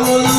Oh,